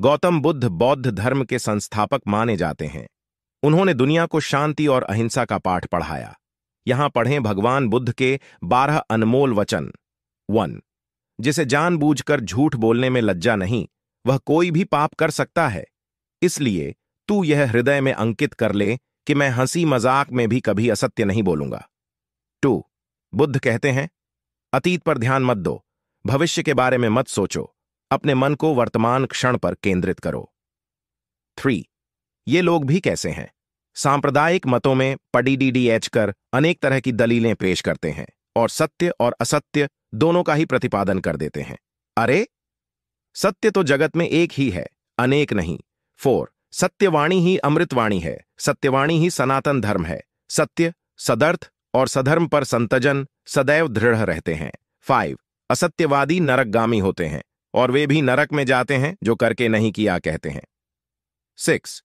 गौतम बुद्ध बौद्ध धर्म के संस्थापक माने जाते हैं। उन्होंने दुनिया को शांति और अहिंसा का पाठ पढ़ाया। यहाँ पढ़ें भगवान बुद्ध के बारह अनमोल वचन। वन, जिसे जानबूझकर झूठ बोलने में लज्जा नहीं, वह कोई भी पाप कर सकता है। इसलिए तू यह हृदय में अंकित कर ले कि मैं हँसी मज़ाक में भी कभी असत्य नहीं बोलूँगा। टू, बुद्ध कहते हैं, अतीत पर ध्यान मत दो, भविष्य के बारे में मत सोचो। अपने मन को वर्तमान क्षण पर केंद्रित करो। थ्री, ये लोग भी कैसे हैं? सांप्रदायिक मतों में एच कर अनेक तरह की दलीलें पेश करते हैं और सत्य और असत्य दोनों का ही प्रतिपादन कर देते हैं। अरे, सत्य तो जगत में एक ही है, अनेक नहीं। फोर, सत्यवाणी ही अमृतवाणी है, सत्यवाणी ही सनातन धर्म है। सत्य, सदर्थ और सधर्म पर संतजन सदैव दृढ़ रहते हैं। फाइव, असत्यवादी नरकगामी होते हैं। और वे भी नरक में जाते हैं, जो करके नहीं किया कहते हैं। सिक्स,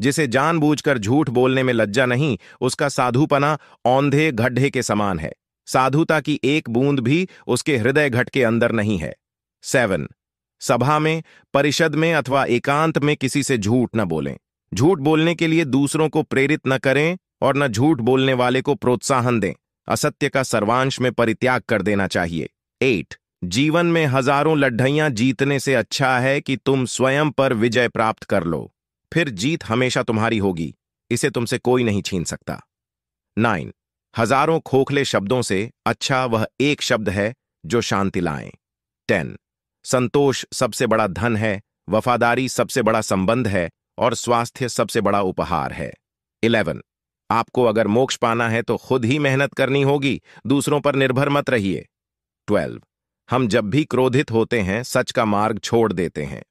जिसे जानबूझकर झूठ बोलने में लज्जा नहीं, उसका साधुपना औंधे गड्ढे के समान है। साधुता की एक बूंद भी उसके हृदय घट के अंदर नहीं है। सेवन, सभा में, परिषद में अथवा एकांत में किसी से झूठ न बोलें। झूठ बोलने के लिए दूसरों को प्रेरित न करें और न झूठ बोलने वाले को प्रोत्साहन दें। असत्य का सर्वांश में परित्याग कर देना चाहिए। एट जीवन में हज़ारों लड्ढइयाँ जीतने से अच्छा है कि तुम स्वयं पर विजय प्राप्त कर लो। फिर जीत हमेशा तुम्हारी होगी, इसे तुमसे कोई नहीं छीन सकता। नाइन, हज़ारों खोखले शब्दों से अच्छा वह एक शब्द है जो शांति लाए। टेन, संतोष सबसे बड़ा धन है, वफादारी सबसे बड़ा संबंध है और स्वास्थ्य सबसे बड़ा उपहार है। इलेवन, आपको अगर मोक्ष पाना है तो खुद ही मेहनत करनी होगी, दूसरों पर निर्भर मत रहिए। ट्वेल्व हम जब भी क्रोधित होते हैं सच का मार्ग छोड़ देते हैं।